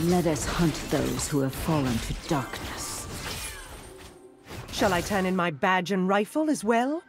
Let us hunt those who have fallen to darkness. Shall I turn in my badge and rifle as well?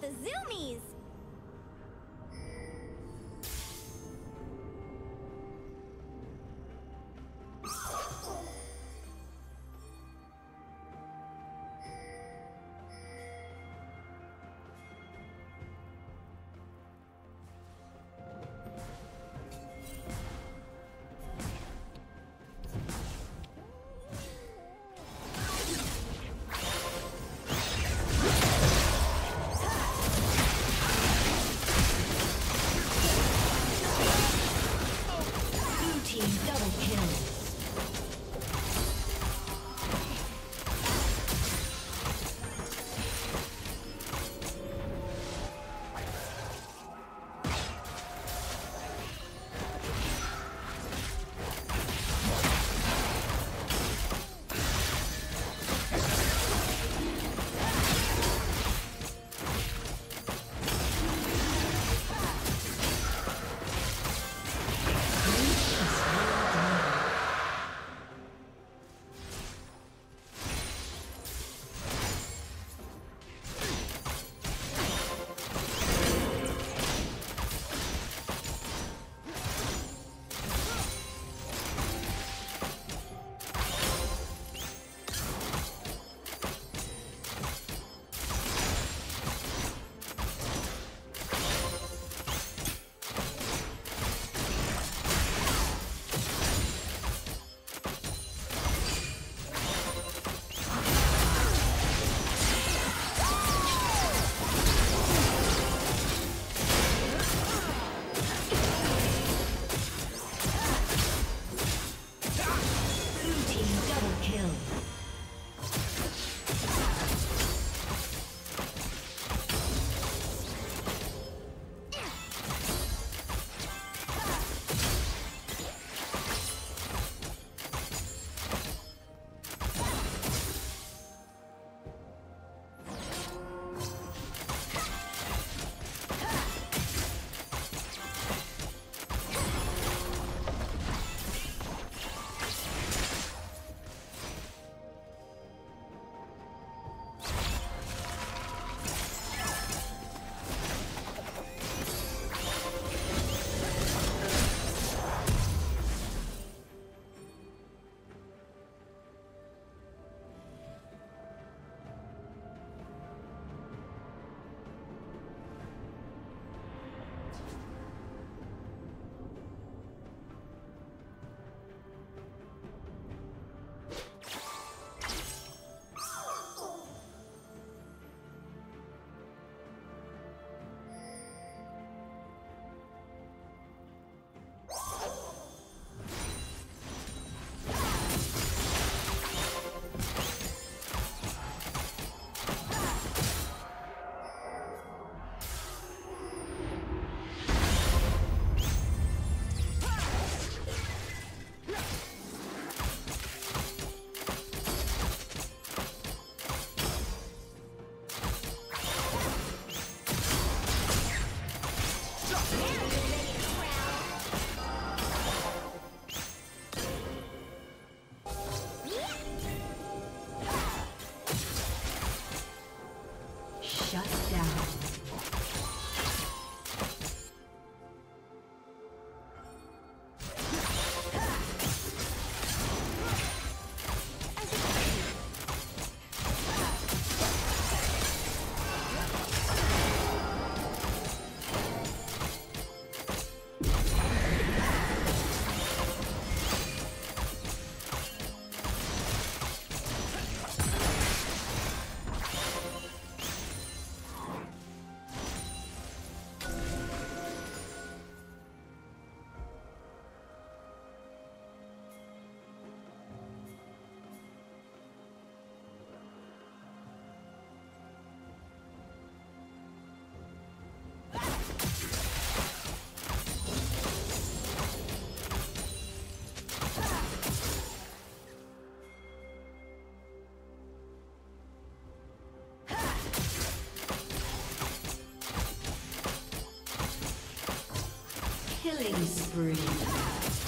the zoomies! Kill. Killing spree.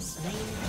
Slain